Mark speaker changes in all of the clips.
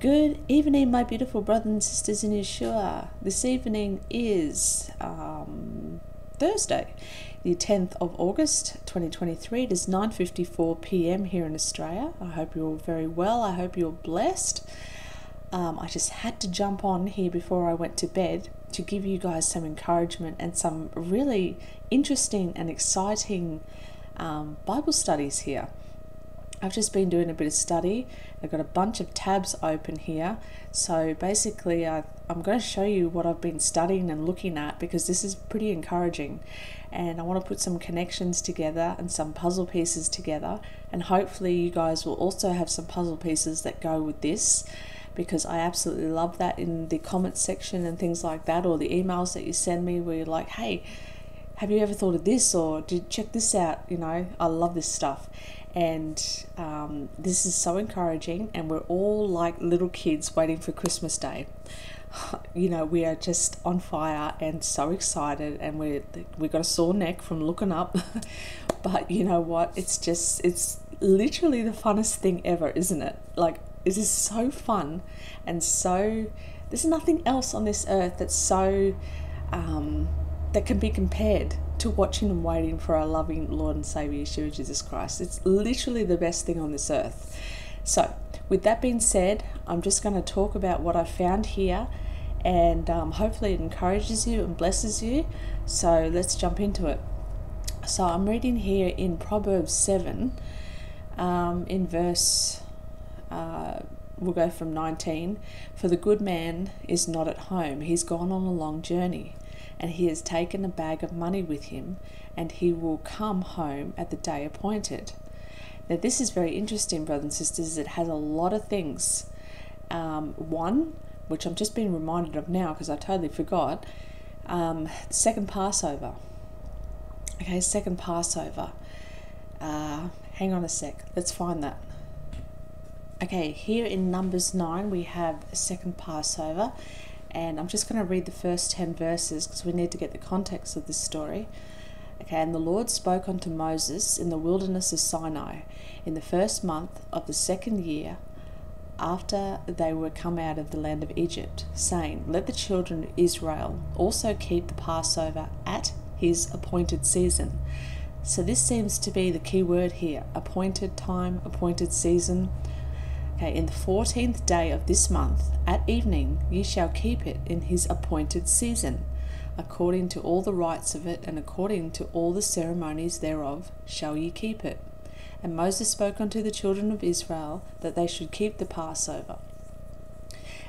Speaker 1: Good evening, my beautiful brothers and sisters in Yeshua. This evening is um, Thursday, the 10th of August 2023. It is 9:54 p.m. here in Australia. I hope you're all very well. I hope you're blessed. Um, I just had to jump on here before I went to bed to give you guys some encouragement and some really interesting and exciting um, Bible studies here. I've just been doing a bit of study. I've got a bunch of tabs open here. So basically, I, I'm going to show you what I've been studying and looking at because this is pretty encouraging. And I want to put some connections together and some puzzle pieces together. And hopefully, you guys will also have some puzzle pieces that go with this because I absolutely love that in the comments section and things like that, or the emails that you send me where you're like, hey, have you ever thought of this or did check this out you know i love this stuff and um, this is so encouraging and we're all like little kids waiting for christmas day. You know we are just on fire and so excited and we we got a sore neck from looking up. But you know what? It's just it's literally the funnest thing ever isn't it? Like it is so fun and so there's nothing else on this earth that's so um, that can be compared to watching and waiting for our loving Lord and Savior Yeshua Jesus Christ. It's literally the best thing on this earth. So, with that being said, I'm just going to talk about what I found here and um, hopefully it encourages you and blesses you. So, let's jump into it. So, I'm reading here in Proverbs 7 um, in verse. Uh, we'll go from 19. For the good man is not at home, he's gone on a long journey and he has taken a bag of money with him, and he will come home at the day appointed. Now, this is very interesting, brothers and sisters. It has a lot of things. Um, one, which I'm just being reminded of now because I totally forgot, um, second Passover. Okay, second Passover. Uh, hang on a sec. Let's find that. Okay, here in Numbers 9, we have second Passover, and I'm just going to read the first 10 verses because we need to get the context of this story. Okay, and the Lord spoke unto Moses in the wilderness of Sinai in the first month of the second year after they were come out of the land of Egypt, saying, Let the children of Israel also keep the Passover at his appointed season. So this seems to be the key word here appointed time, appointed season. Okay, in the fourteenth day of this month, at evening, ye shall keep it in his appointed season. According to all the rites of it, and according to all the ceremonies thereof, shall ye keep it. And Moses spoke unto the children of Israel that they should keep the Passover.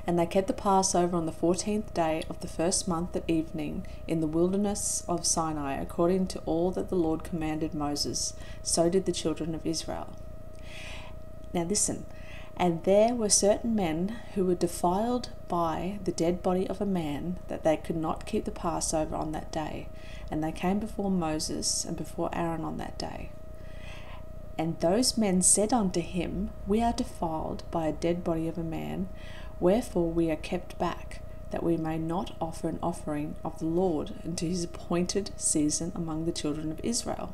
Speaker 1: And they kept the Passover on the fourteenth day of the first month at evening in the wilderness of Sinai, according to all that the Lord commanded Moses. So did the children of Israel. Now listen, and there were certain men who were defiled by the dead body of a man, that they could not keep the Passover on that day. And they came before Moses and before Aaron on that day. And those men said unto him, We are defiled by a dead body of a man, wherefore we are kept back, that we may not offer an offering of the Lord unto his appointed season among the children of Israel.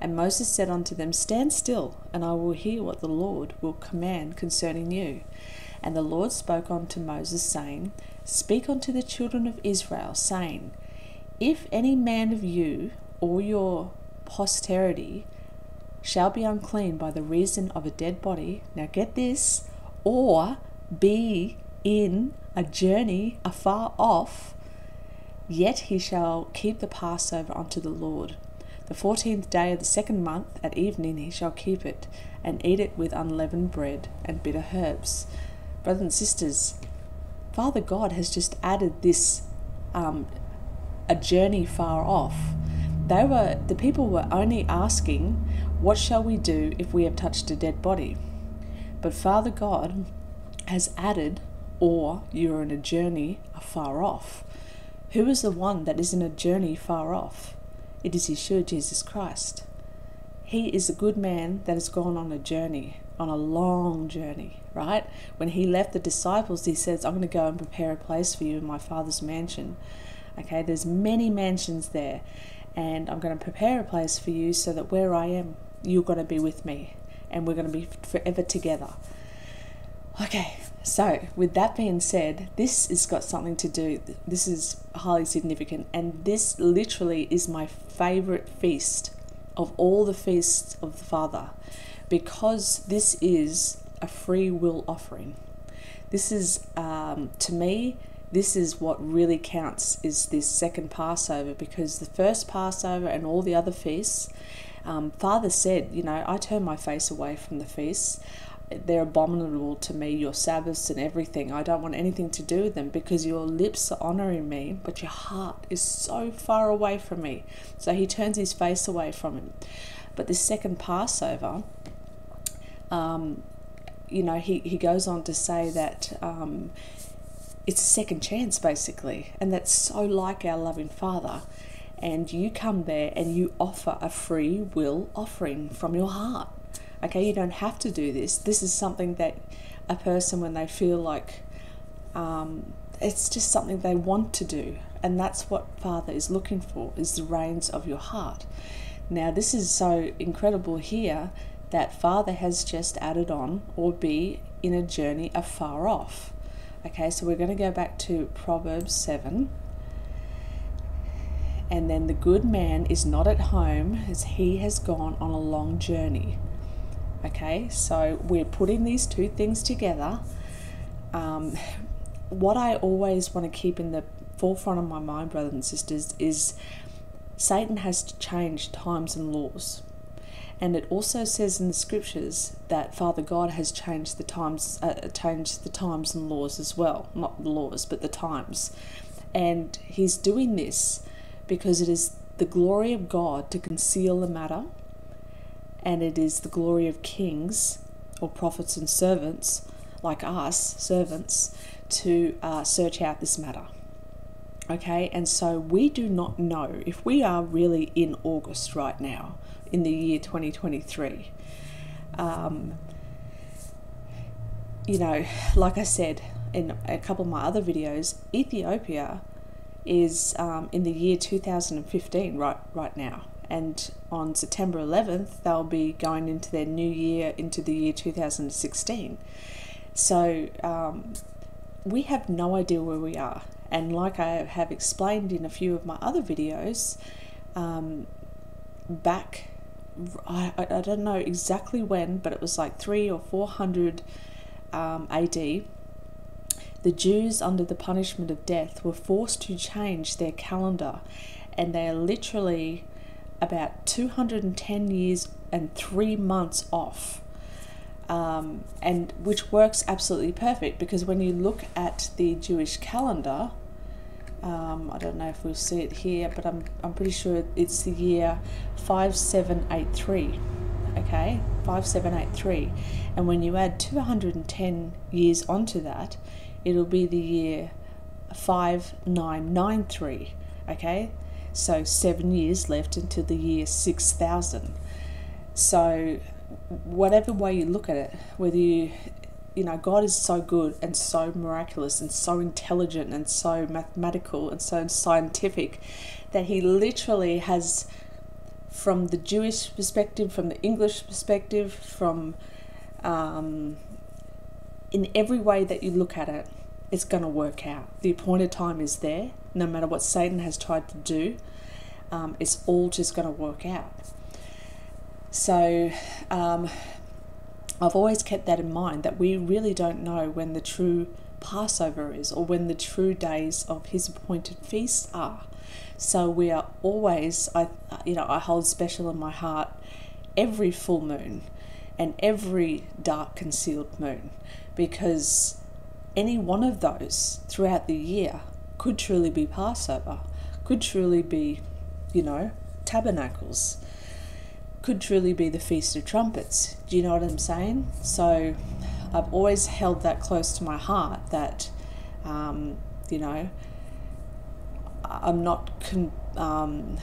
Speaker 1: And Moses said unto them, Stand still, and I will hear what the Lord will command concerning you. And the Lord spoke unto Moses, saying, Speak unto the children of Israel, saying, If any man of you or your posterity shall be unclean by the reason of a dead body, now get this, or be in a journey afar off, yet he shall keep the Passover unto the Lord. The fourteenth day of the second month at evening he shall keep it, and eat it with unleavened bread and bitter herbs. Brothers and sisters, Father God has just added this um, a journey far off. They were the people were only asking, What shall we do if we have touched a dead body? But Father God has added, or you're in a journey afar off. Who is the one that is in a journey far off? It is Yeshua Jesus Christ. He is a good man that has gone on a journey, on a long journey, right? When he left the disciples, he says, I'm going to go and prepare a place for you in my Father's mansion. Okay, there's many mansions there, and I'm going to prepare a place for you so that where I am, you're going to be with me, and we're going to be forever together. Okay, So, with that being said, this has got something to do, this is highly significant, and this literally is my favorite feast of all the feasts of the Father because this is a free will offering. This is, um, to me, this is what really counts is this second Passover because the first Passover and all the other feasts, um, Father said, you know, I turn my face away from the feasts they're abominable to me, your Sabbaths and everything. I don't want anything to do with them because your lips are honoring me, but your heart is so far away from me. So he turns his face away from him. But this second Passover, um, you know, he, he goes on to say that um, it's a second chance, basically, and that's so like our loving Father. And you come there and you offer a free will offering from your heart okay, you don't have to do this. This is something that a person, when they feel like um, it's just something they want to do, and that's what Father is looking for is the reins of your heart. Now, this is so incredible here that Father has just added on or be in a journey afar off. Okay, so we're going to go back to Proverbs 7. And then the good man is not at home as he has gone on a long journey. Okay, so we're putting these two things together. Um, what I always want to keep in the forefront of my mind, brothers and sisters, is Satan has changed times and laws. And it also says in the scriptures that Father God has changed the times, uh, changed the times and laws as well. Not the laws, but the times. And he's doing this because it is the glory of God to conceal the matter and it is the glory of kings or prophets and servants like us, servants, to uh, search out this matter. Okay, and so we do not know if we are really in August right now, in the year 2023. Um, you know, like I said in a couple of my other videos, Ethiopia is um, in the year 2015 right right now and on September 11th they'll be going into their new year into the year 2016 so um, we have no idea where we are. And like I have explained in a few of my other videos um, back I, I don't know exactly when but it was like three or four hundred um, AD the Jews under the punishment of death were forced to change their calendar and they are literally about 210 years and three months off. Um, and which works absolutely perfect because when you look at the Jewish calendar, um, I don't know if we'll see it here, but I'm, I'm pretty sure it's the year 5783. Okay, 5783. And when you add 210 years onto that, it'll be the year 5993. Okay, so seven years left until the year 6000. So, whatever way you look at it, whether you, you know, God is so good and so miraculous and so intelligent and so mathematical and so scientific that He literally has, from the Jewish perspective, from the English perspective, from um, in every way that you look at it, it's going to work out. The appointed time is there, no matter what Satan has tried to do. Um, it's all just going to work out. So, um, I've always kept that in mind that we really don't know when the true Passover is or when the true days of His appointed feasts are. So we are always, I, you know, I hold special in my heart every full moon and every dark concealed moon because any one of those throughout the year could truly be Passover, could truly be, you know, tabernacles, could truly be the Feast of Trumpets. Do you know what I'm saying? So I've always held that close to my heart that, um, you know, I'm not con- um,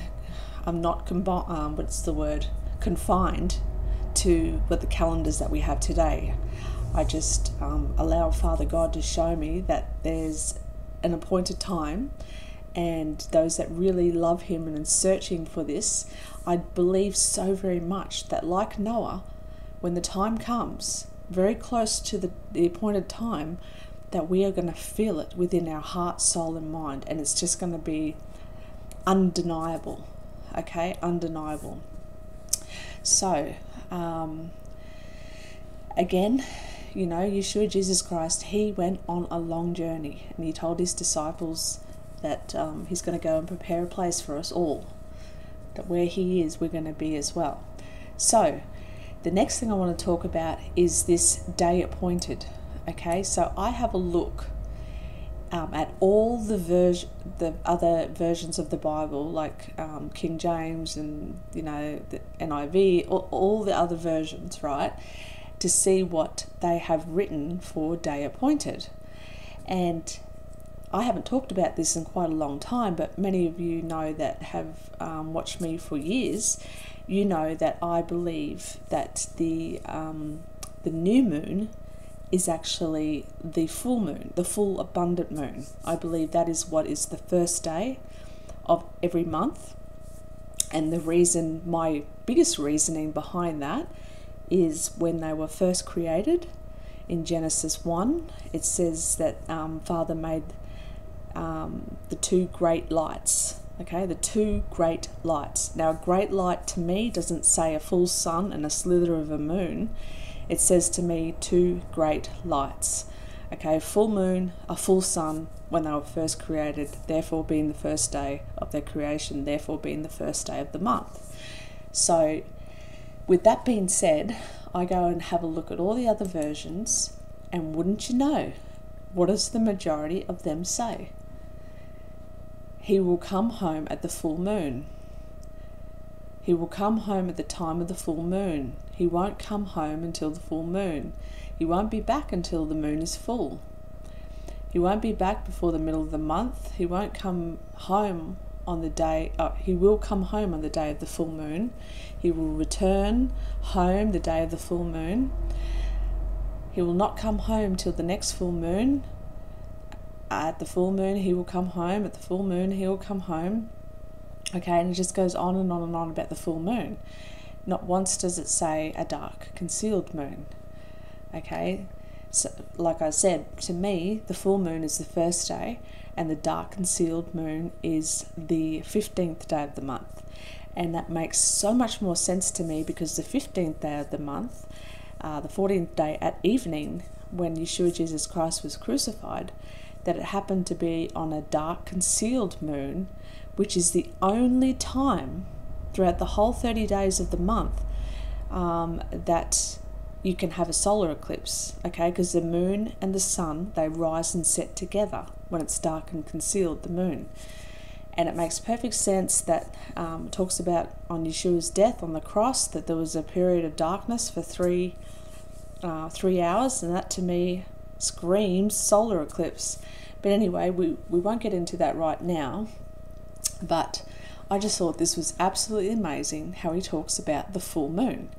Speaker 1: I'm not combi- um, what's the word confined to what the calendars that we have today. I just um, allow Father God to show me that there's an appointed time, and those that really love Him and are searching for this, I believe so very much that, like Noah, when the time comes, very close to the, the appointed time that we are going to feel it within our heart, soul, and mind, and it's just going to be undeniable. Okay, undeniable. So, um, again, you know, Yeshua Jesus Christ, he went on a long journey and he told his disciples that um, he's going to go and prepare a place for us all. That where he is, we're going to be as well. So, the next thing I want to talk about is this day appointed. Okay, so I have a look um, at all the vers- the other versions of the Bible, like um, King James and you know the NIV, all, all the other versions, right? To see what they have written for day appointed, and I haven't talked about this in quite a long time, but many of you know that have um, watched me for years. You know that I believe that the um, the new moon is actually the full moon, the full abundant moon. I believe that is what is the first day of every month. And the reason, my biggest reasoning behind that is when they were first created in Genesis 1, it says that um, Father made um, the two great lights. Okay, the two great lights. Now, a great light to me doesn't say a full sun and a slither of a moon it says to me two great lights. Okay, full moon, a full sun when they were first created, therefore being the first day of their creation, therefore being the first day of the month. So, with that being said, I go and have a look at all the other versions, and wouldn't you know, what does the majority of them say? He will come home at the full moon. He will come home at the time of the full moon. He won't come home until the full moon. He won't be back until the moon is full. He won't be back before the middle of the month. He won't come home on the day, uh, he will come home on the day of the full moon. He will return home the day of the full moon. He will not come home till the next full moon. At the full moon, he will come home. At the full moon, he will come home. Okay, and it just goes on and on and on about the full moon. Not once does it say a dark, concealed moon. Okay, so like I said, to me, the full moon is the first day, and the dark, concealed moon is the 15th day of the month. And that makes so much more sense to me because the 15th day of the month, uh, the 14th day at evening, when Yeshua Jesus Christ was crucified, that it happened to be on a dark, concealed moon which is the only time throughout the whole 30 days of the month um, that you can have a solar eclipse, okay? Because the moon and the sun, they rise and set together when it's dark and concealed, the moon. And it makes perfect sense that um, talks about on Yeshua's death on the cross that there was a period of darkness for three, uh, three hours, and that to me screams solar eclipse. But anyway, we, we won't get into that right now. But I just thought this was absolutely amazing how he talks about the full moon.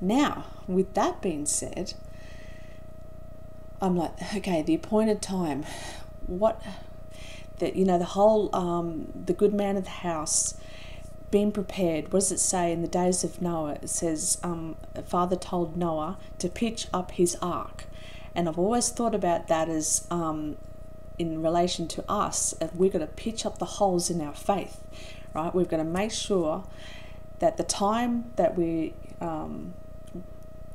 Speaker 1: Now, with that being said, I'm like, okay, the appointed time. What that you know the whole um, the good man of the house being prepared. What does it say in the days of Noah? It says, um, Father told Noah to pitch up his ark, and I've always thought about that as um, in relation to us, we've got to pitch up the holes in our faith, right? We've got to make sure that the time that we um,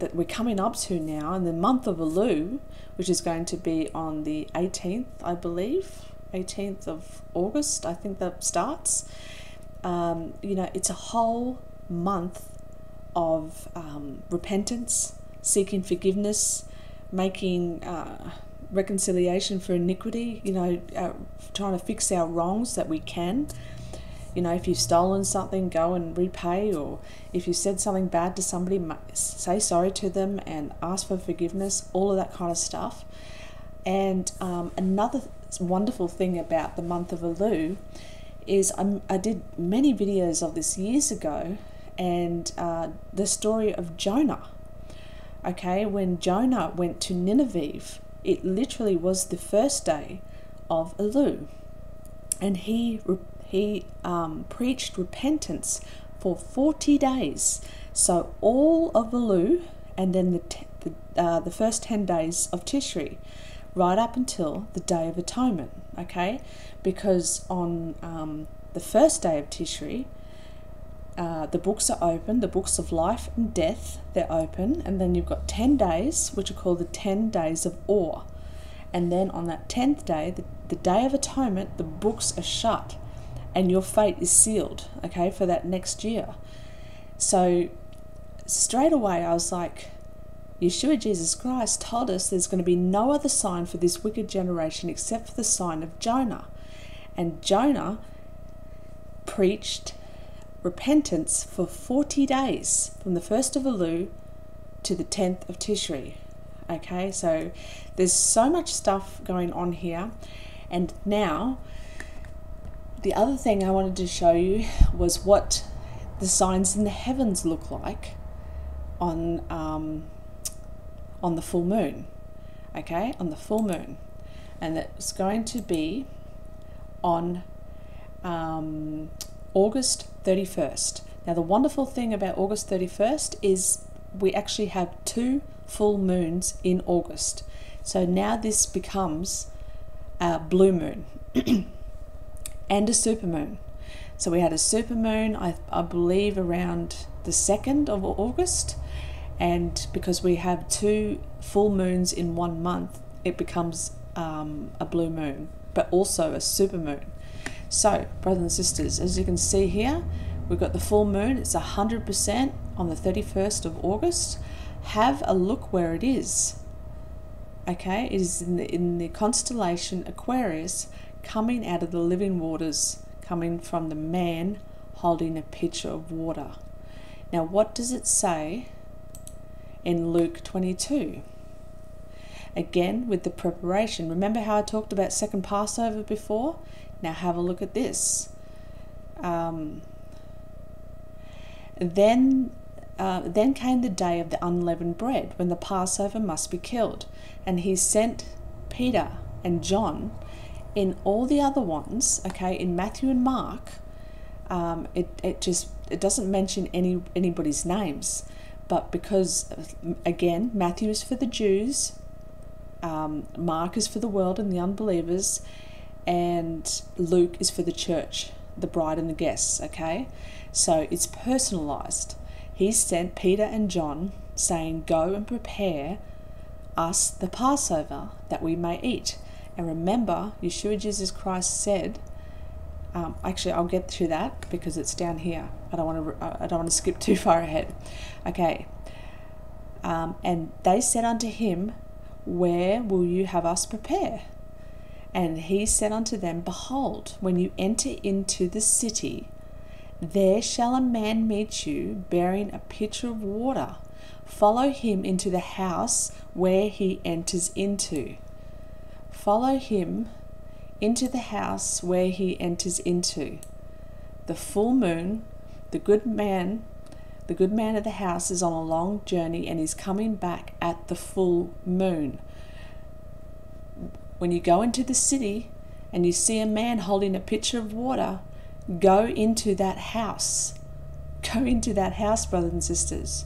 Speaker 1: that we're coming up to now in the month of Elul, which is going to be on the 18th, I believe, 18th of August, I think that starts. Um, you know, it's a whole month of um, repentance, seeking forgiveness, making uh, reconciliation for iniquity, you know, uh, trying to fix our wrongs that we can. You know, if you've stolen something, go and repay, or if you said something bad to somebody, say sorry to them and ask for forgiveness, all of that kind of stuff. And um, another wonderful thing about the month of Elul is I'm, i did many videos of this years ago, and uh, the story of Jonah. Okay, when Jonah went to Nineveh it literally was the first day of Elul. And he, he um, preached repentance for 40 days. So all of Elul and then the, the, uh, the first 10 days of Tishri, right up until the Day of Atonement, okay? Because on um, the first day of Tishri, uh, the books are open, the books of life and death, they're open, and then you've got 10 days, which are called the 10 days of awe. And then on that 10th day, the, the Day of Atonement, the books are shut and your fate is sealed, okay, for that next year. So straight away, I was like, Yeshua Jesus Christ told us there's going to be no other sign for this wicked generation except for the sign of Jonah. And Jonah preached repentance for 40 days from the 1st of Elul to the 10th of Tishri. Okay, so there's so much stuff going on here. And now, the other thing I wanted to show you was what the signs in the heavens look like on um, on the full moon. Okay, on the full moon, and it's going to be on um, August 31st. Now, the wonderful thing about August 31st is we actually have two full moons in August. So now this becomes a blue moon and a super moon. So we had a super moon, I, I believe, around the 2nd of August. And because we have two full moons in one month, it becomes um, a blue moon, but also a super moon. So, brothers and sisters, as you can see here, we've got the full moon. It's 100% on the 31st of August. Have a look where it is. Okay, it is in the, in the constellation Aquarius, coming out of the living waters coming from the man holding a pitcher of water. Now, what does it say in Luke 22? Again, with the preparation. Remember how I talked about second Passover before? Now, have a look at this. Um, then uh, then came the day of the unleavened bread, when the Passover must be killed. And he sent Peter and John in all the other ones, okay, in Matthew and Mark, um, it, it just it doesn't mention any anybody's names, but because again Matthew is for the Jews, um, Mark is for the world and the unbelievers, and Luke is for the church, the bride and the guests. Okay, so it's personalized. He sent Peter and John saying, "Go and prepare us the Passover that we may eat." And remember, Yeshua Jesus Christ said, um, actually, I'll get to that because it's down here. I don't want to. I don't want to skip too far ahead. Okay. Um, and they said unto him, Where will you have us prepare? And he said unto them, Behold, when you enter into the city, there shall a man meet you bearing a pitcher of water. Follow him into the house where he enters into follow him into the house where he enters into. The full moon, the good man, the good man of the house is on a long journey and is coming back at the full moon. When you go into the city and you see a man holding a pitcher of water, go into that house. Go into that house, brothers and sisters.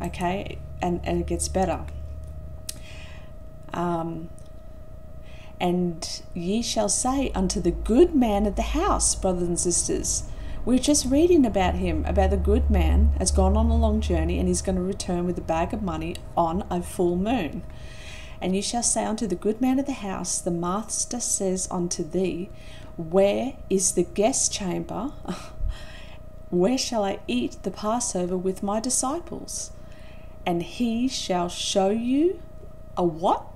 Speaker 1: Okay? And, and it gets better. Um, and ye shall say unto the good man of the house, brothers and sisters. We're just reading about him, about the good man has gone on a long journey and he's going to return with a bag of money on a full moon. And you shall say unto the good man of the house, The master says unto thee, Where is the guest chamber? Where shall I eat the Passover with my disciples? And he shall show you a what?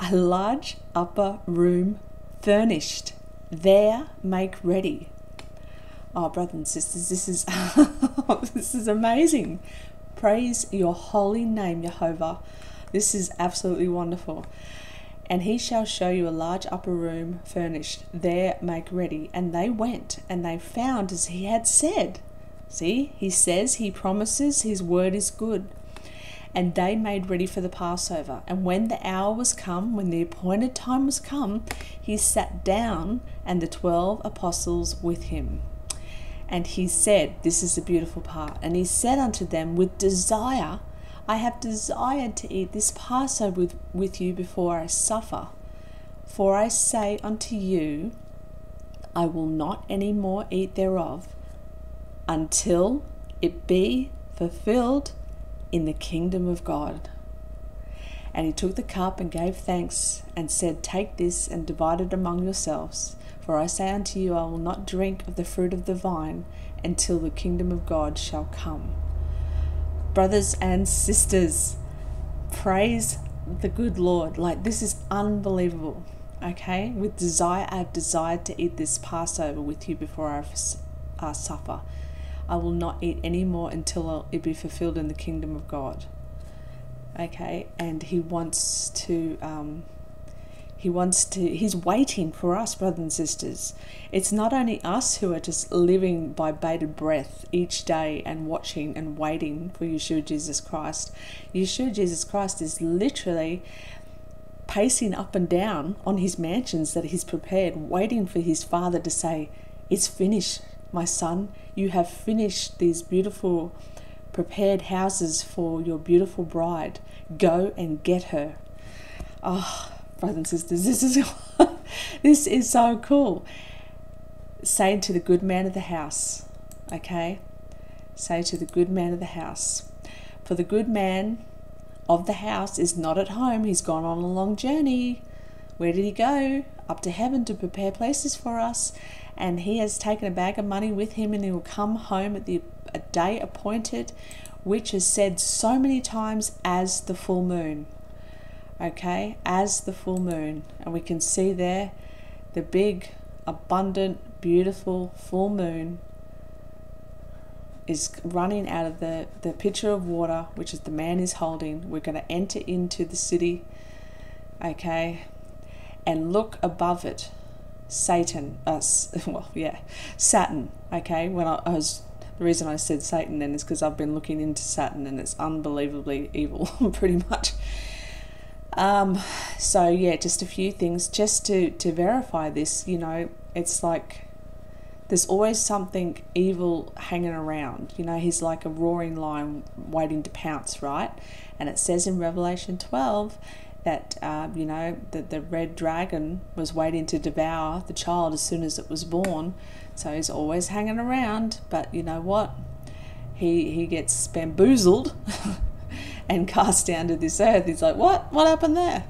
Speaker 1: A large upper room furnished. There make ready. Oh, brothers and sisters, this is this is amazing. Praise your holy name, Jehovah. This is absolutely wonderful. And he shall show you a large upper room furnished. There make ready. And they went, and they found as he had said. See, he says, he promises, his word is good and they made ready for the Passover. And when the hour was come, when the appointed time was come, he sat down and the twelve apostles with him. And he said, This is the beautiful part. And he said unto them, With desire I have desired to eat this Passover with, with you before I suffer. For I say unto you, I will not any more eat thereof until it be fulfilled in the kingdom of God. And he took the cup and gave thanks and said, Take this and divide it among yourselves. For I say unto you, I will not drink of the fruit of the vine until the kingdom of God shall come. Brothers and sisters, praise the good Lord. Like, this is unbelievable. Okay? With desire, I have desired to eat this Passover with you before I uh, suffer. I will not eat any more until it be fulfilled in the kingdom of God. Okay, and He wants to. Um, he wants to, he's waiting for us, brothers and sisters. It's not only us who are just living by bated breath each day and watching and waiting for Yeshua Jesus Christ. Yeshua Jesus Christ is literally pacing up and down on his mansions that he's prepared, waiting for his Father to say, It's finished, my son you have finished these beautiful prepared houses for your beautiful bride. Go and get her. Oh, brothers and sisters, this is this is so cool. Say to the good man of the house, okay? Say to the good man of the house. For the good man of the house is not at home, he's gone on a long journey. Where did he go? Up to heaven to prepare places for us and he has taken a bag of money with him and he will come home at the day appointed which is said so many times as the full moon. Okay? As the full moon. And we can see there the big abundant beautiful full moon is running out of the, the pitcher of water which is the man is holding. We're going to enter into the city. Okay? And look above it Satan, uh, well, yeah, Saturn. Okay, when I, I was the reason I said Satan then is because I've been looking into Saturn and it's unbelievably evil, pretty much. Um, so yeah, just a few things just to to verify this. You know, it's like there's always something evil hanging around. You know, he's like a roaring lion waiting to pounce, right? And it says in Revelation 12 that uh, you know that the red dragon was waiting to devour the child as soon as it was born. So he's always hanging around but you know what? He he gets bamboozled and cast down to this earth. He's like what? What happened there?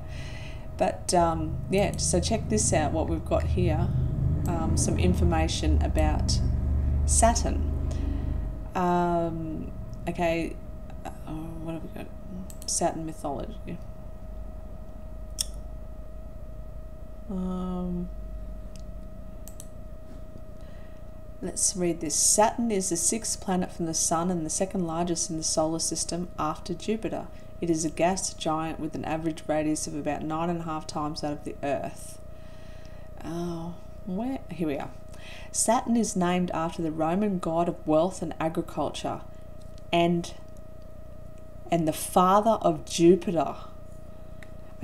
Speaker 1: But um, yeah so check this out what we've got here. Um, some information about saturn. Um, okay uh, what have we got? Saturn mythology Um, let's read this. Saturn is the sixth planet from the Sun and the second largest in the solar system after Jupiter. It is a gas giant with an average radius of about nine and a half times that of the Earth. Oh, where? Here we are. Saturn is named after the Roman god of wealth and agriculture, and and the father of Jupiter.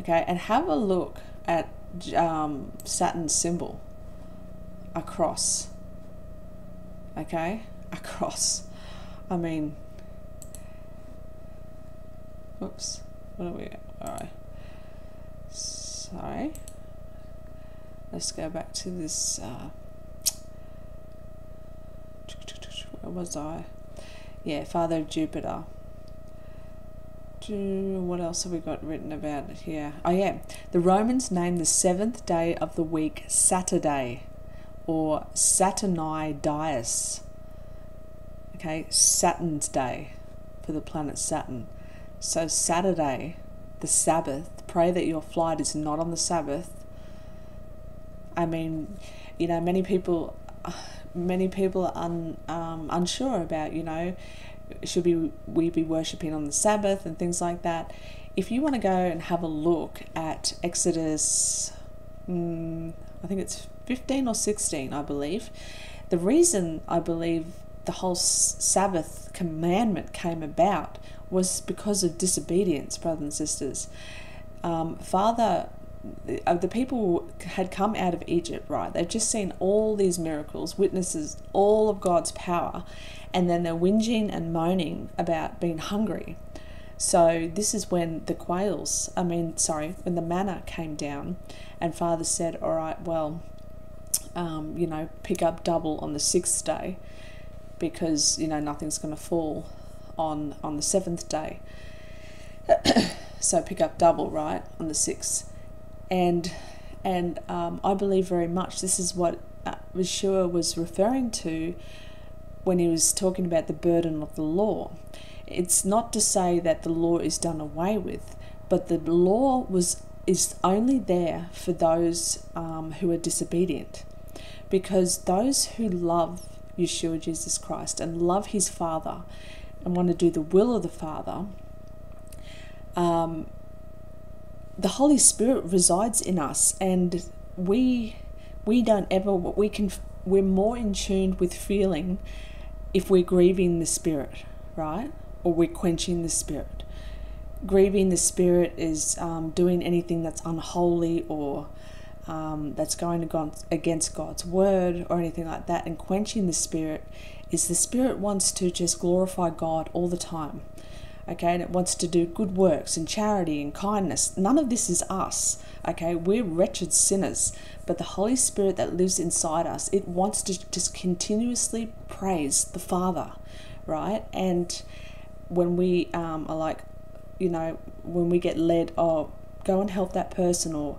Speaker 1: Okay, and have a look at um, Saturn symbol across. Okay? Across. I mean, whoops. What are we? Alright. Sorry. Let's go back to this. Uh, where was I? Yeah, Father of Jupiter what else have we got written about it here? Oh, yeah. The Romans named the seventh day of the week Saturday or Saturni Dies. Okay, Saturn's day for the planet Saturn. So, Saturday, the Sabbath, pray that your flight is not on the Sabbath. I mean, you know, many people. Many people are un, um, unsure about, you know, should be we be worshipping on the Sabbath and things like that. If you want to go and have a look at Exodus, mm, I think it's 15 or 16, I believe, the reason I believe the whole Sabbath commandment came about was because of disobedience, brothers and sisters. Um, Father the people had come out of Egypt, right? They've just seen all these miracles, witnesses all of God's power, and then they're whinging and moaning about being hungry. So this is when the quails, I mean, sorry, when the manna came down, and Father said, All right, well, um, you know, pick up double on the sixth day because, you know, nothing's going to fall on, on the seventh day. so pick up double, right, on the sixth. And, and um, I believe very much this is what uh, Yeshua was referring to when he was talking about the burden of the law. It's not to say that the law is done away with, but the law was is only there for those um, who are disobedient, because those who love Yeshua Jesus Christ and love His Father and want to do the will of the Father, um, the Holy Spirit resides in us, and we we don't ever we can we're more in tune with feeling if we're grieving the Spirit, right? Or we're quenching the Spirit. Grieving the Spirit is um, doing anything that's unholy or um, that's going against God's word or anything like that. And quenching the Spirit is the Spirit wants to just glorify God all the time. Okay, and it wants to do good works and charity and kindness. None of this is us. Okay, we're wretched sinners, but the Holy Spirit that lives inside us, it wants to just continuously praise the Father, right? And when we um, are like, you know, when we get led, oh, go and help that person or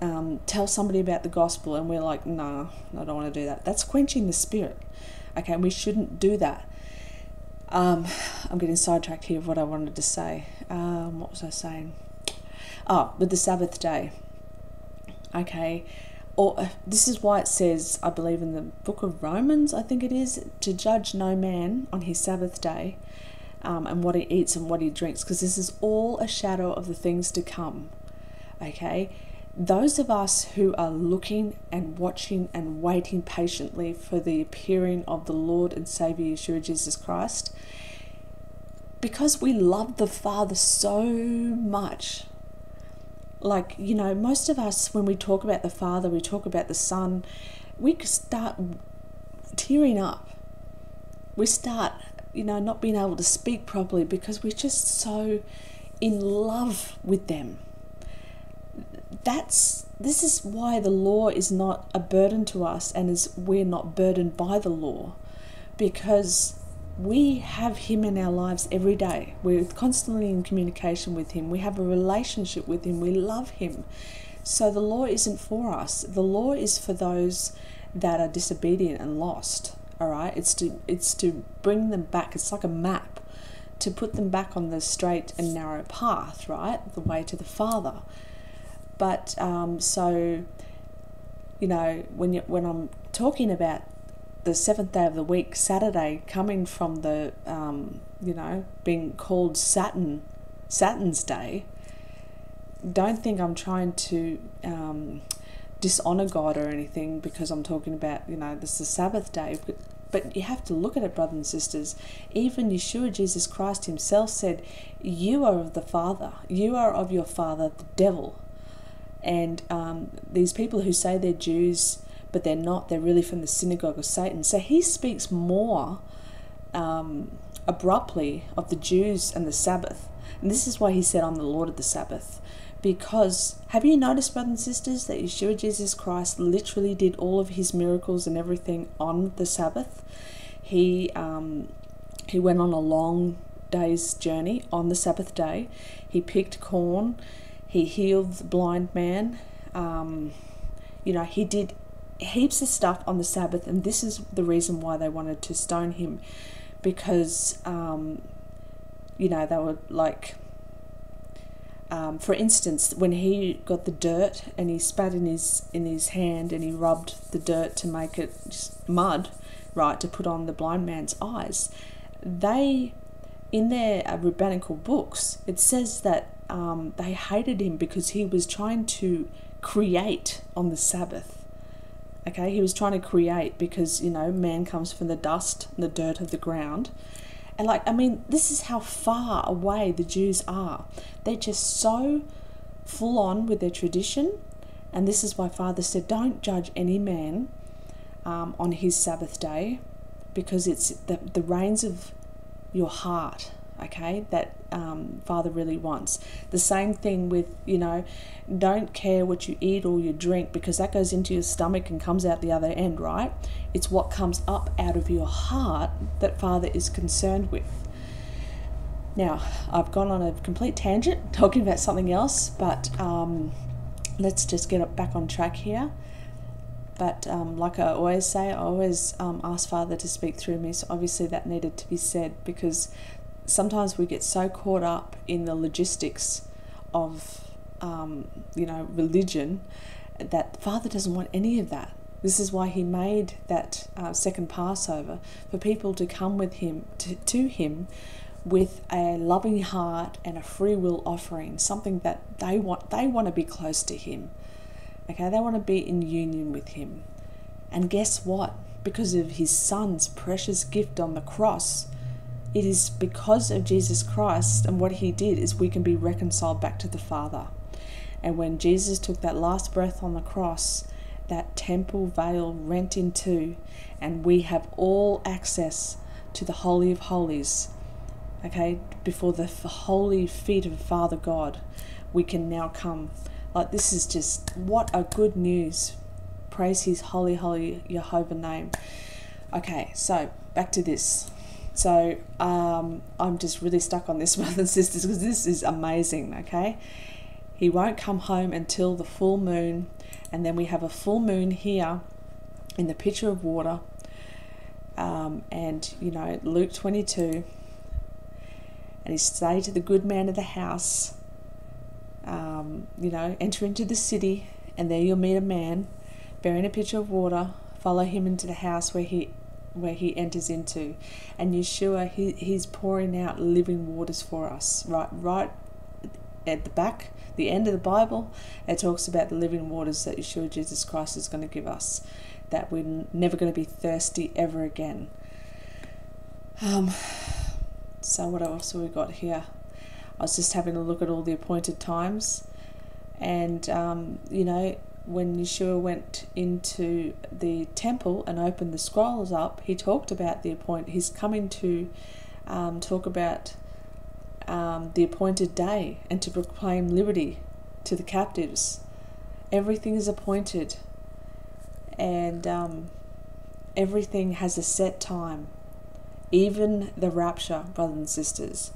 Speaker 1: um, tell somebody about the gospel, and we're like, nah, I don't want to do that. That's quenching the spirit. Okay, we shouldn't do that. Um, I'm getting sidetracked here of what I wanted to say. Um, what was I saying? Oh, with the Sabbath day. Okay. Or uh, this is why it says, I believe in the book of Romans, I think it is, to judge no man on his Sabbath day um, and what he eats and what he drinks, because this is all a shadow of the things to come. Okay? Those of us who are looking and watching and waiting patiently for the appearing of the Lord and Savior Yeshua Jesus Christ, because we love the Father so much, like you know most of us when we talk about the father we talk about the son we start tearing up. We start you know not being able to speak properly because we're just so in love with them that's this is why the law is not a burden to us and is we're not burdened by the law because we have Him in our lives every day. We're constantly in communication with Him. We have a relationship with Him. We love Him. So the law isn't for us. The law is for those that are disobedient and lost. All right, it's to it's to bring them back. It's like a map to put them back on the straight and narrow path. Right, the way to the Father. But um, so, you know, when you when I'm talking about the seventh day of the week, Saturday, coming from the, um, you know, being called Saturn, Saturn's day, don't think I'm trying to um, dishonor God or anything because I'm talking about, you know, this is the Sabbath day. But, but you have to look at it, brothers and sisters. Even Yeshua, Jesus Christ himself said, You are of the Father, you are of your father, the devil. And um, these people who say they're Jews, but they're not. They're really from the synagogue of Satan. So he speaks more um, abruptly of the Jews and the Sabbath. And this is why he said, I'm the Lord of the Sabbath. Because have you noticed, brothers and sisters, that Yeshua Jesus Christ literally did all of his miracles and everything on the Sabbath? He um, he went on a long day's journey on the Sabbath day. He picked corn. He healed the blind man. Um, you know, he did heaps of stuff on the Sabbath, and this is the reason why they wanted to stone him because, um, you know, they were like, um, for instance, when he got the dirt and he spat in his in his hand and he rubbed the dirt to make it mud, right, to put on the blind man's eyes, they, in their uh, rabbinical books, it says that um, they hated him because he was trying to create on the Sabbath Okay, he was trying to create because, you know, man comes from the dust and the dirt of the ground. And, like, I mean, this is how far away the Jews are. They're just so full on with their tradition. And this is why Father said, don't judge any man um, on his Sabbath day because it's the, the reins of your heart, okay, that um, Father really wants. The same thing with, you know, don't care what you eat or you drink because that goes into your stomach and comes out the other end, right? It's what comes up out of your heart that Father is concerned with. Now, I've gone on a complete tangent talking about something else, but um, let's just get it back on track here. But um, like I always say, I always um, ask Father to speak through me. So obviously that needed to be said because sometimes we get so caught up in the logistics of, um, you know, religion that Father doesn't want any of that. This is why he made that uh, second Passover for people to come with him to, to him with a loving heart and a free will offering, something that they want. They want to be close to him. Okay, they want to be in union with Him. And guess what? Because of His Son's precious gift on the cross, it is because of Jesus Christ and what He did is we can be reconciled back to the Father. And when Jesus took that last breath on the cross, that temple veil rent in two, and we have all access to the Holy of Holies. Okay, before the holy feet of Father God, we can now come like, this is just what a good news. Praise his holy, holy Jehovah name. Okay, so back to this. So um, I'm just really stuck on this, brothers and sisters, because this is amazing, okay? He won't come home until the full moon, and then we have a full moon here in the pitcher of water. Um, and, you know, Luke 22, and he say to the good man of the house, um, you know, enter into the city, and there you'll meet a man bearing a pitcher of water. Follow him into the house where he where he enters into, and Yeshua he, he's pouring out living waters for us. Right, right at the back, the end of the Bible, it talks about the living waters that Yeshua Jesus Christ is going to give us. That we're never going to be thirsty ever again. Um, so what else have we got here? I was just having a look at all the appointed times, and um, you know, when Yeshua went into the temple and opened the scrolls up, he talked about the appoint. He's coming to um, talk about um, the appointed day and to proclaim liberty to the captives. Everything is appointed, and um, everything has a set time, even the rapture, brothers and sisters.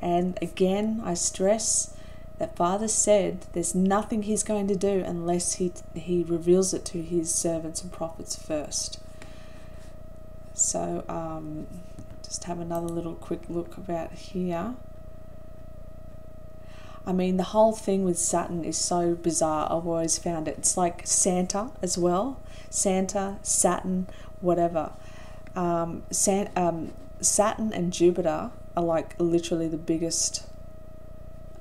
Speaker 1: And again, I stress that Father said there's nothing He's going to do unless He, he reveals it to His servants and prophets first. So, um, just have another little quick look about here. I mean, the whole thing with Saturn is so bizarre. I've always found it. It's like Santa as well. Santa, Saturn, whatever. Um, San, um, Saturn and Jupiter are like literally the biggest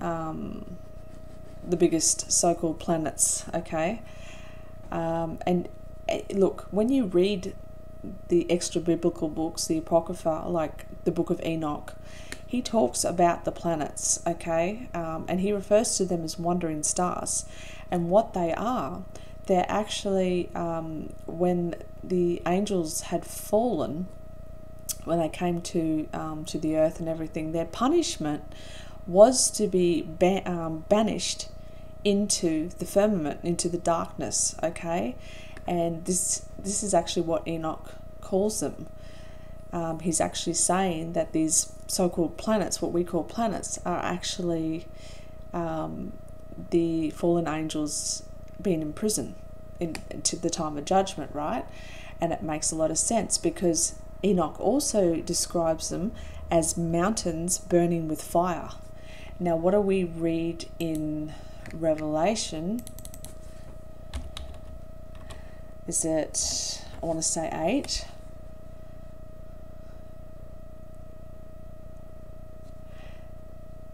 Speaker 1: um, the biggest so-called planets okay? Um, and eh, look when you read the extra biblical books the apocrypha like the book of enoch he talks about the planets okay? Um, and he refers to them as wandering stars. And what they are they're actually um, when the angels had fallen when they came to um, to the earth and everything, their punishment was to be um, banished into the firmament, into the darkness. Okay, and this this is actually what Enoch calls them. Um, he's actually saying that these so-called planets, what we call planets, are actually um, the fallen angels being in prison in, to the time of judgment, right? And it makes a lot of sense because Enoch also describes them as mountains burning with fire. Now, what do we read in Revelation? Is it, I want to say 8?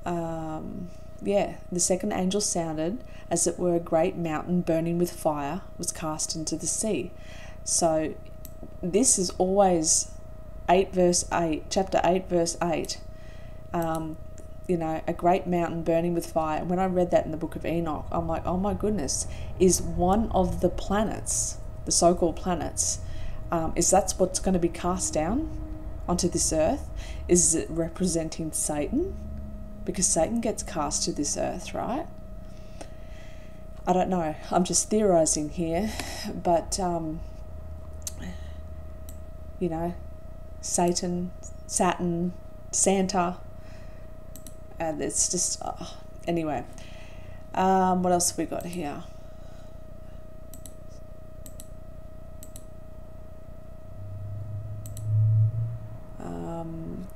Speaker 1: Um, yeah, the second angel sounded, as it were a great mountain burning with fire was cast into the sea. So, this is always 8 verse 8, chapter 8 verse 8, um, you know, a great mountain burning with fire. And when I read that in the book of Enoch, I'm like, oh my goodness, is one of the planets, the so-called planets, um, is that's what's going to be cast down? onto this earth? Is it representing Satan? Because Satan gets cast to this earth, right? I don't know. I'm just theorizing here, but um, you know, Satan, Saturn, Santa, and it's just uh, anyway. Um, what else have we got here? Um,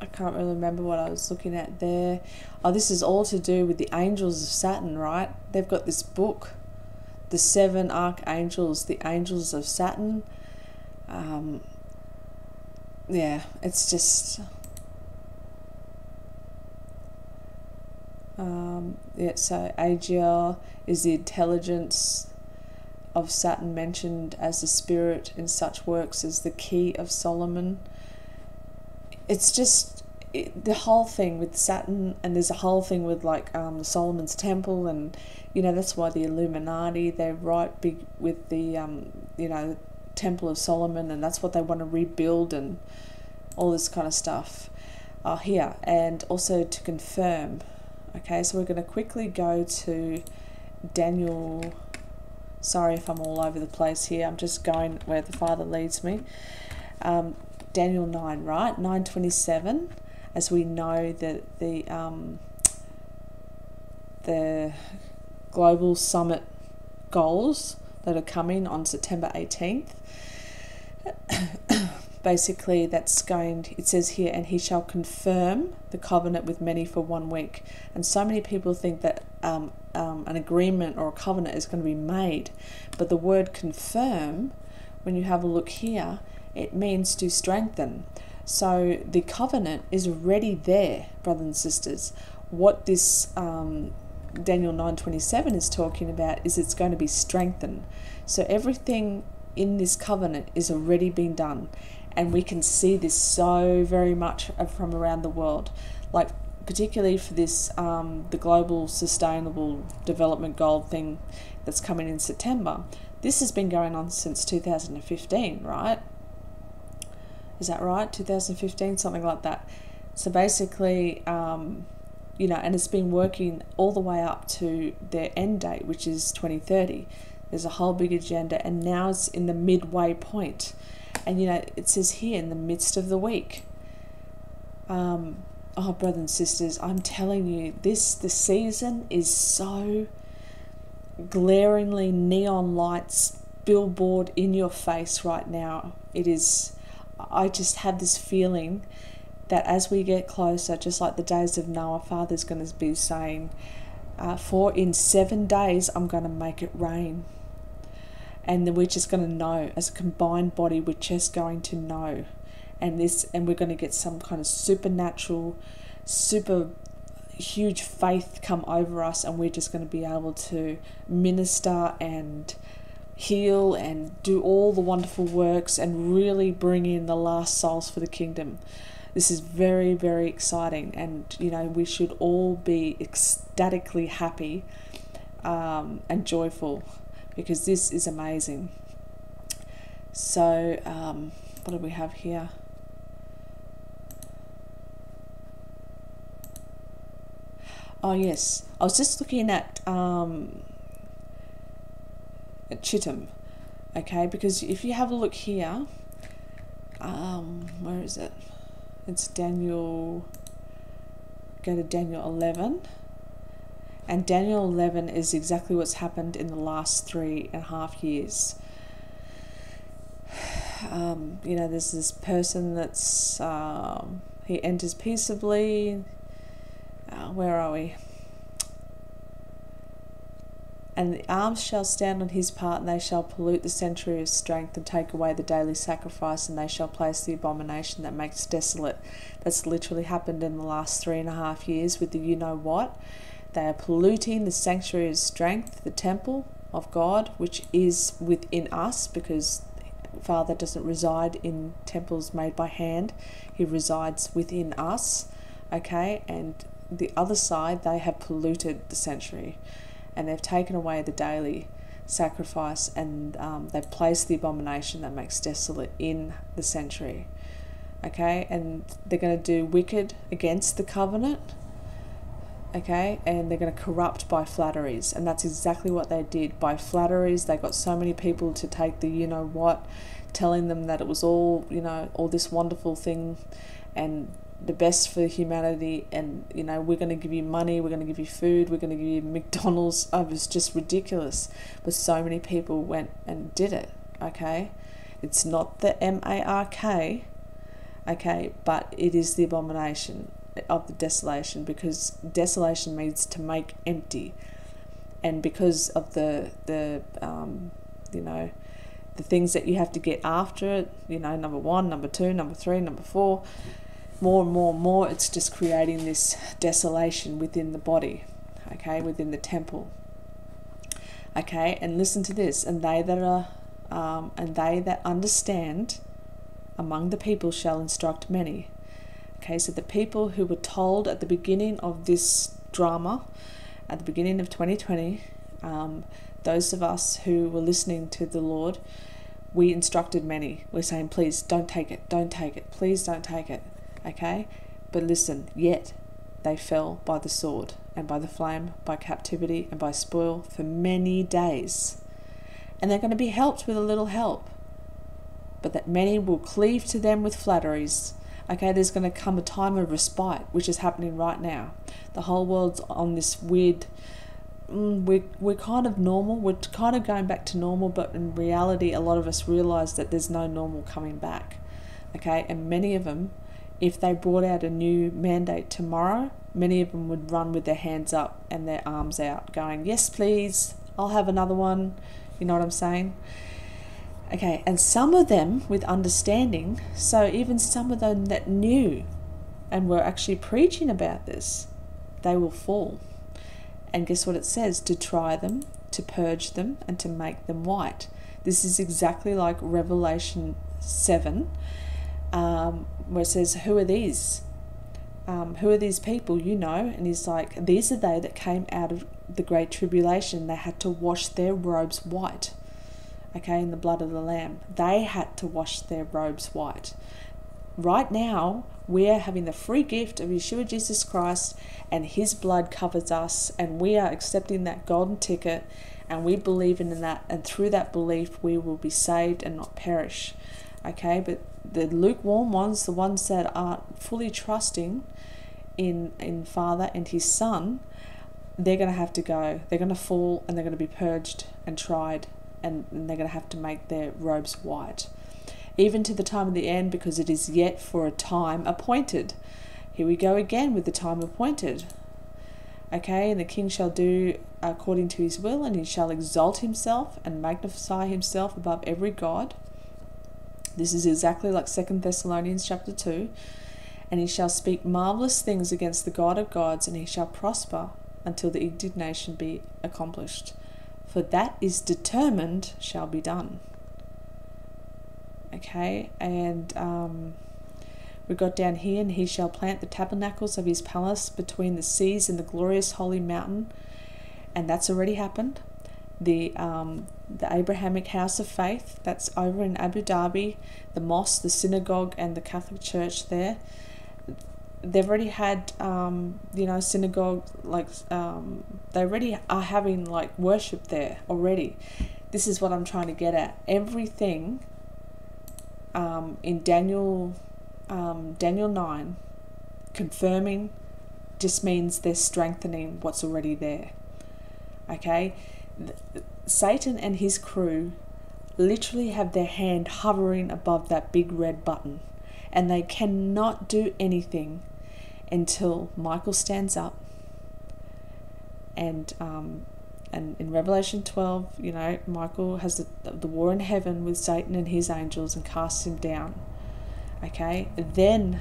Speaker 1: I can't really remember what I was looking at there. Oh, this is all to do with the angels of Saturn, right? They've got this book, the seven archangels, the angels of Saturn. Um, yeah, it's just Um, yeah, so Agiel is the intelligence of Saturn mentioned as the spirit in such works as the Key of Solomon. It's just it, the whole thing with Saturn, and there's a whole thing with like um, Solomon's Temple, and you know that's why the Illuminati they're right big with the um, you know Temple of Solomon, and that's what they want to rebuild and all this kind of stuff. are here and also to confirm Okay, so we're going to quickly go to Daniel. Sorry if I'm all over the place here. I'm just going where the Father leads me. Um, Daniel 9, right? 927, as we know that the um, the global summit goals that are coming on September 18th basically that's going it says here and he shall confirm the covenant with many for one week. And so many people think that um, um, an agreement or a covenant is going to be made but the word confirm when you have a look here it means to strengthen. So the covenant is already there brothers and sisters. What this um, daniel 927 is talking about is it's going to be strengthened. So everything in this covenant is already been done and we can see this so very much from around the world. Like particularly for this um, the global sustainable development goal thing that's coming in september this has been going on since 2015 right? Is that right? 2015 something like that. So basically um, you know and it's been working all the way up to their end date which is 2030 there's a whole big agenda and now it's in the midway point. and you know, it says here in the midst of the week. Um, oh, brothers and sisters, I'm telling you, this the season is so glaringly neon lights billboard in your face right now. It is, I just have this feeling that as we get closer, just like the days of Noah, Father's going to be saying, uh, For in seven days I'm going to make it rain. And then we're just going to know as a combined body we're just going to know. And this and we're going to get some kind of supernatural super huge faith come over us and we're just going to be able to minister and heal and do all the wonderful works and really bring in the last souls for the kingdom this is very very exciting and you know we should all be ecstatically happy um, and joyful because this is amazing. So, um, what do we have here? Oh yes, I was just looking at um, at Chittim, okay, because if you have a look here, um, where is it? It's Daniel. Go to Daniel eleven. And Daniel 11 is exactly what's happened in the last three and a half years. Um, you know, there's this person that's, um, he enters peaceably. Uh, where are we? And the arms shall stand on his part, and they shall pollute the sanctuary of strength, and take away the daily sacrifice, and they shall place the abomination that makes desolate. That's literally happened in the last three and a half years with the you know what. They are polluting the sanctuary of strength, the temple of God, which is within us because Father doesn't reside in temples made by hand, He resides within us. Okay, and the other side, they have polluted the sanctuary and they've taken away the daily sacrifice and um, they've placed the abomination that makes desolate in the sanctuary. okay, and they're going to do wicked against the covenant, okay, and they're going to corrupt by flatteries, and that's exactly what they did. By flatteries, they got so many people to take the you know what, telling them that it was all you know all this wonderful thing, and the best for humanity and you know we're going to give you money we're going to give you food we're going to give you mcdonald's. Oh, it was just ridiculous. But so many people went and did it okay? It's not the m-a-r-k okay? But it is the abomination of the desolation because desolation means to make empty. And because of the the um, you know the things that you have to get after it you know number one number two number three number four more and more and more, it's just creating this desolation within the body, okay, within the temple. Okay, and listen to this, and they that are, um, and they that understand among the people shall instruct many. Okay, so the people who were told at the beginning of this drama, at the beginning of 2020, um, those of us who were listening to the Lord, we instructed many. We're saying, please don't take it, don't take it, please don't take it. Okay? But listen, yet they fell by the sword, and by the flame, by captivity, and by spoil for many days. And they're going to be helped with a little help. But that many will cleave to them with flatteries. Okay, there's going to come a time of respite, which is happening right now. The whole world's on this weird. Mm, we're, we're kind of normal, we're kind of going back to normal, but in reality, a lot of us realize that there's no normal coming back. Okay, and many of them if they brought out a new mandate tomorrow, many of them would run with their hands up and their arms out, going, Yes, please, I'll have another one. You know what I'm saying? Okay, and some of them with understanding, so even some of them that knew and were actually preaching about this, they will fall. And guess what it says? To try them, to purge them, and to make them white. This is exactly like Revelation 7 um, where it says, Who are these? Um, who are these people? You know. And he's like, These are they that came out of the great tribulation. They had to wash their robes white, okay, in the blood of the Lamb. They had to wash their robes white. Right now, we are having the free gift of Yeshua Jesus Christ, and His blood covers us, and we are accepting that golden ticket, and we believe in that, and through that belief, we will be saved and not perish. Okay, but the lukewarm ones, the ones that aren't fully trusting in in Father and His Son, they're going to have to go. They're going to fall and they're going to be purged and tried, and, and they're going to have to make their robes white, even to the time of the end, because it is yet for a time appointed. Here we go again with the time appointed. Okay, and the king shall do according to his will, and he shall exalt himself and magnify himself above every god this is exactly like Second Thessalonians chapter 2. And he shall speak marvelous things against the God of gods, and he shall prosper until the indignation be accomplished. For that is determined shall be done. Okay, and um, we got down here, and he shall plant the tabernacles of his palace between the seas and the glorious holy mountain, and that's already happened the um, the Abrahamic House of Faith that's over in Abu Dhabi, the mosque, the synagogue, and the Catholic Church there. They've already had, um, you know, synagogue like um, they already are having like worship there already. This is what I'm trying to get at. Everything um, in Daniel, um, Daniel nine, confirming, just means they're strengthening what's already there. Okay, Satan and his crew literally have their hand hovering above that big red button, and they cannot do anything until Michael stands up. And um, and in Revelation 12, you know, Michael has the, the war in heaven with Satan and his angels and casts him down. Okay, then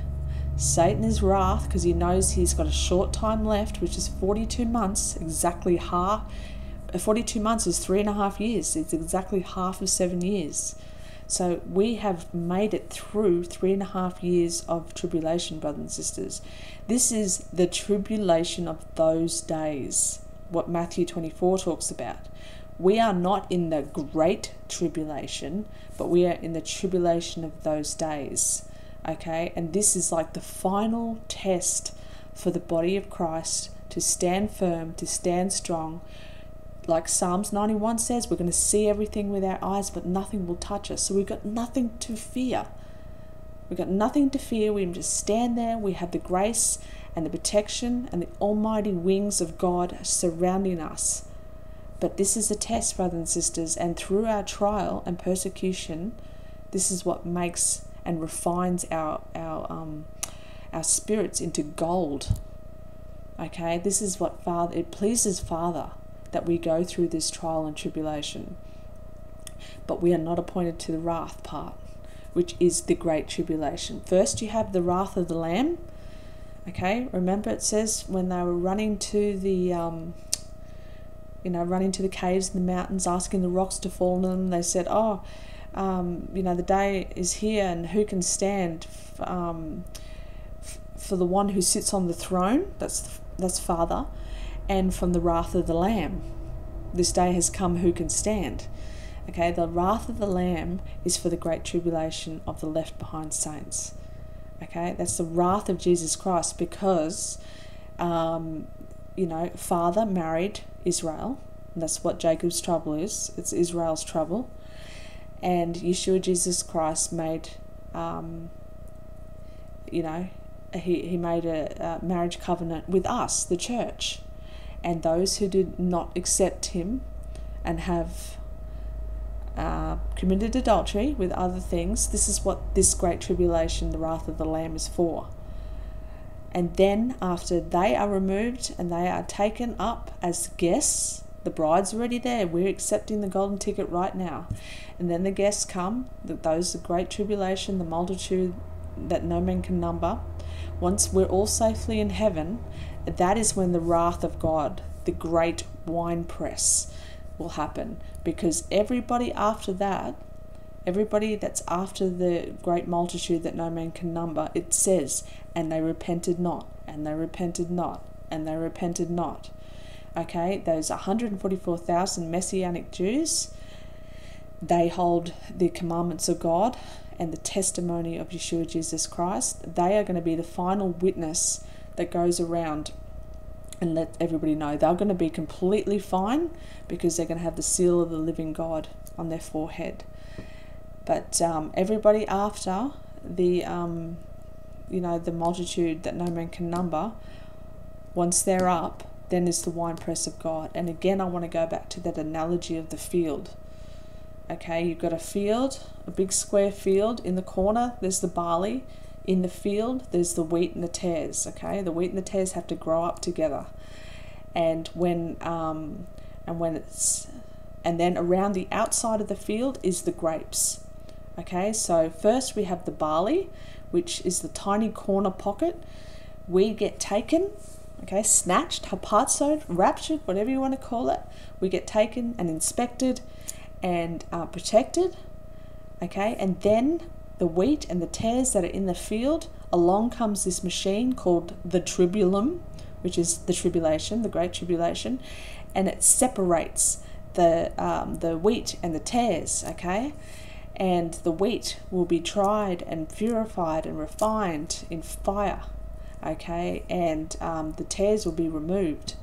Speaker 1: Satan is wrath because he knows he's got a short time left, which is 42 months, exactly half Uh, 42 months is three and a half years. It's exactly half of seven years. So we have made it through three and a half years of tribulation, brothers and sisters. This is the tribulation of those days, what Matthew 24 talks about. We are not in the great tribulation, but we are in the tribulation of those days. Okay, and this is like the final test for the body of Christ to stand firm, to stand strong. Like Psalms 91 says, we're going to see everything with our eyes, but nothing will touch us. So we've got nothing to fear. We've got nothing to fear. We can just stand there. We have the grace and the protection and the almighty wings of God surrounding us. But this is a test, brothers and sisters, and through our trial and persecution, this is what makes and refines our our um, our spirits into gold. Okay, this is what Father it pleases Father that we go through this trial and tribulation. But we are not appointed to the wrath part, which is the great tribulation. First, you have the wrath of the Lamb. Okay, remember it says when they were running to the um, you know, running to the caves and the mountains, asking the rocks to fall on them. They said, "Oh, um, you know, the day is here, and who can stand um, for the one who sits on the throne? That's that's Father, and from the wrath of the Lamb. This day has come. Who can stand? Okay, the wrath of the Lamb is for the great tribulation of the left behind saints. Okay, that's the wrath of Jesus Christ because, um, you know, Father married Israel. that's what Jacob's trouble is. It's Israel's trouble and Yeshua Jesus Christ made, um, you know, he, he made a, a marriage covenant with us, the church, and those who did not accept him and have uh, committed adultery with other things, this is what this great tribulation, the wrath of the Lamb, is for. And then, after they are removed and they are taken up as guests the bride's already there. We're accepting the golden ticket right now. And then the guests come, that those the great tribulation, the multitude that no man can number. Once we're all safely in heaven, that is when the wrath of God, the great wine press, will happen. Because everybody after that, everybody that's after the great multitude that no man can number, it says, and they repented not, and they repented not, and they repented not okay, those 144,000 Messianic Jews, they hold the commandments of God and the testimony of Yeshua Jesus Christ. They are going to be the final witness that goes around and let everybody know they're going to be completely fine because they're going to have the seal of the living God on their forehead. But um, everybody after the, um, you know, the multitude that no man can number, once they're up, then is the winepress of God. And again, I want to go back to that analogy of the field. Okay, you've got a field, a big square field. In the corner, there's the barley. In the field, there's the wheat and the tares. Okay, the wheat and the tares have to grow up together. And when um, and when it's and then around the outside of the field is the grapes. Okay, so first we have the barley, which is the tiny corner pocket. We get taken okay, snatched, harpazoed, raptured, whatever you want to call it. We get taken and inspected and uh, protected, okay, and then the wheat and the tares that are in the field, along comes this machine called the tribulum, which is the tribulation, the great tribulation, and it separates the um, the wheat and the tares, okay, and the wheat will be tried and purified and refined in fire, okay, and um, the tares will be removed.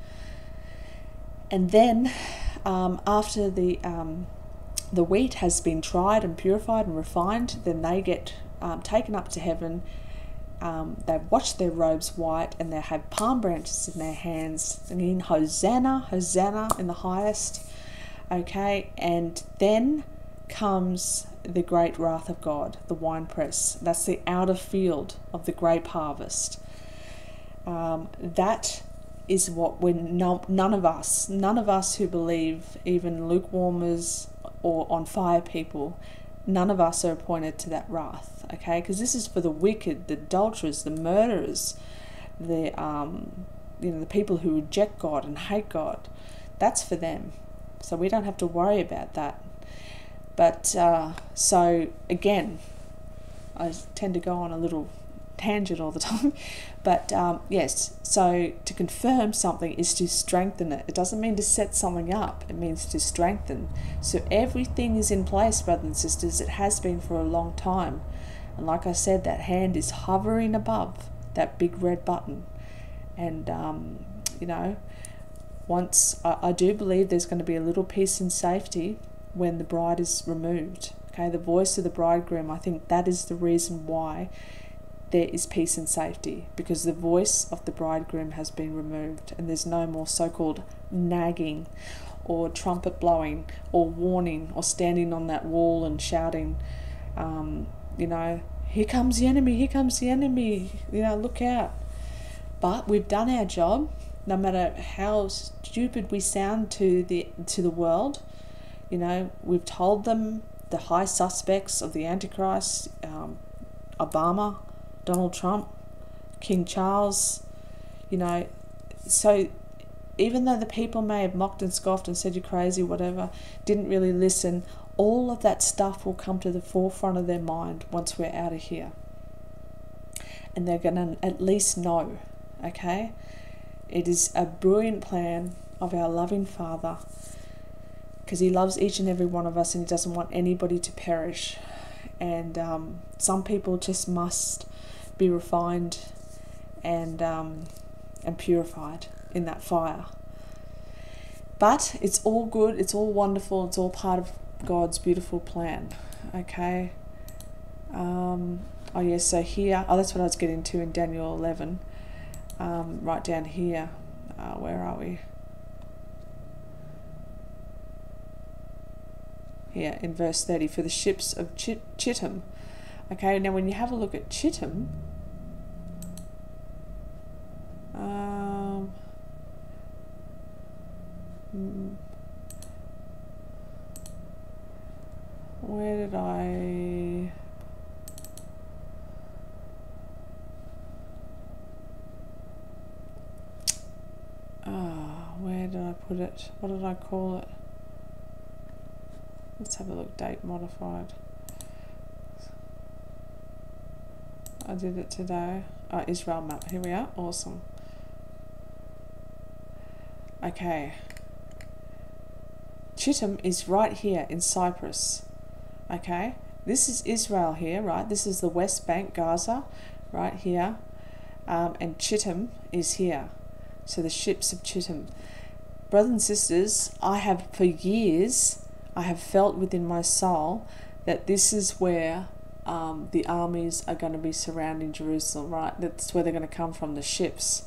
Speaker 1: And then, um, after the um, the wheat has been tried and purified and refined, then they get um, taken up to heaven. Um, they wash their robes white and they have palm branches in their hands, singing Hosanna, Hosanna in the highest. Okay, and then comes the great wrath of God, the winepress. That's the outer field of the grape harvest um, that is what we're no, none of us, none of us who believe, even lukewarmers or on fire people, none of us are appointed to that wrath. Okay, because this is for the wicked, the adulterers, the murderers, the um, you know the people who reject God and hate God. That's for them. So we don't have to worry about that. But uh, so again, I tend to go on a little tangent all the time. But um, yes, so to confirm something is to strengthen it. It doesn't mean to set something up, it means to strengthen. So everything is in place, brothers and sisters. It has been for a long time. And like I said, that hand is hovering above that big red button. And, um, you know, once I, I do believe there's going to be a little peace and safety when the bride is removed. Okay, the voice of the bridegroom, I think that is the reason why there is peace and safety because the voice of the bridegroom has been removed and there's no more so called nagging or trumpet blowing or warning or standing on that wall and shouting, um, you know, here comes the enemy, here comes the enemy, you know, look out. But we've done our job, no matter how stupid we sound to the to the world. You know, we've told them the high suspects of the Antichrist, um, Obama, Donald Trump, King Charles, you know, so even though the people may have mocked and scoffed and said you're crazy, whatever, didn't really listen, all of that stuff will come to the forefront of their mind once we're out of here. And they're going to at least know, okay? It is a brilliant plan of our loving Father because He loves each and every one of us and He doesn't want anybody to perish. And um, some people just must be refined and um, and purified in that fire. But it's all good, it's all wonderful, it's all part of God's beautiful plan. Okay. Um, oh, yes, so here, oh, that's what I was getting to in Daniel 11. Um, right down here. Uh, where are we? Here in verse 30 for the ships of Chit- Chittim. Okay, now when you have a look at Chittim, um, hmm, where did I? Ah where did I put it? What did I call it? Let's have a look date modified. I did it today. Oh, Israel map here we are awesome okay Chittim is right here in Cyprus Okay, this is Israel here, right? This is the West Bank, Gaza, right here. Um, and Chittim is here. So the ships of Chittim. Brothers and sisters, I have for years, I have felt within my soul that this is where um, the armies are going to be surrounding Jerusalem, right? That's where they're going to come from, the ships.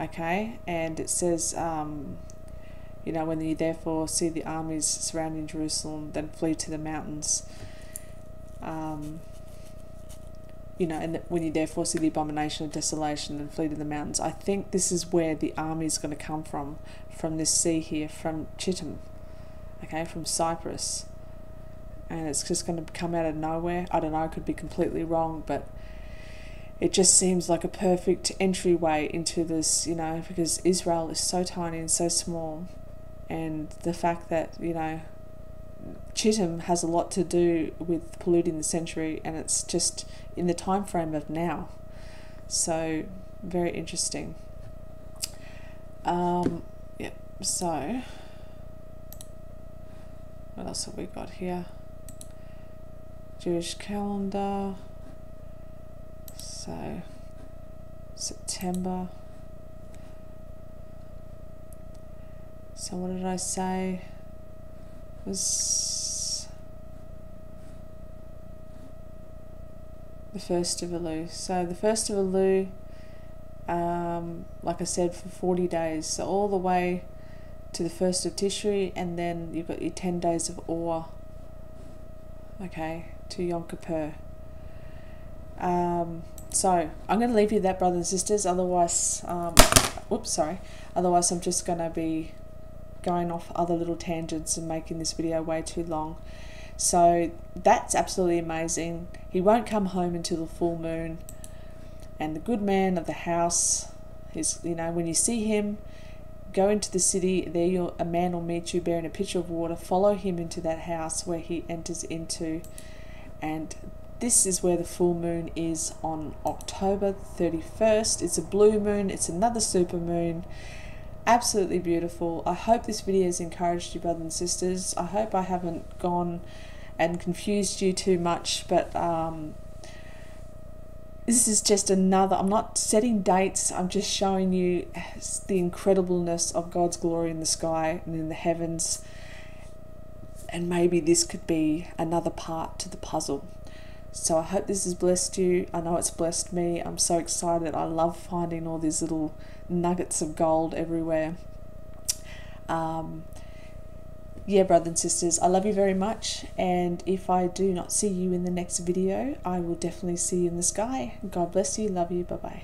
Speaker 1: Okay, and it says, um, you know, when you therefore see the armies surrounding Jerusalem, then flee to the mountains. Um, you know, and when you therefore see the abomination of desolation and flee to the mountains, I think this is where the army is going to come from, from this sea here, from Chittim, okay, from Cyprus. And it's just going to come out of nowhere. I don't know, I could be completely wrong, but it just seems like a perfect entryway into this, you know, because Israel is so tiny and so small and the fact that you know Chittim has a lot to do with polluting the century, and it's just in the time frame of now. So very interesting. Um, yeah. So what else have we got here? Jewish calendar. So September. So what did I say? Was the first of Elul. So the first of Elul, um, like I said, for forty days. So all the way to the first of Tishri, and then you've got your ten days of Awe. Okay, to Yom Kippur. Um, so I'm going to leave you that, brothers and sisters. Otherwise, um, whoops, sorry. Otherwise, I'm just going to be going off other little tangents and making this video way too long. So that's absolutely amazing. He won't come home until the full moon. And the good man of the house is, you know, when you see him, go into the city, there you'll, a man will meet you bearing a pitcher of water. Follow him into that house where he enters into. And this is where the full moon is on October 31st. It's a blue moon, it's another super moon absolutely beautiful. I hope this video has encouraged you, brothers and sisters. I hope I haven't gone and confused you too much, but um, this is just another, I'm not setting dates, I'm just showing you the incredibleness of God's glory in the sky and in the heavens. And maybe this could be another part to the puzzle. So I hope this has blessed you. I know it's blessed me. I'm so excited. I love finding all these little nuggets of gold everywhere. Um, yeah, brothers and sisters, I love you very much. And if I do not see you in the next video, I will definitely see you in the sky. God bless you. Love you. Bye bye.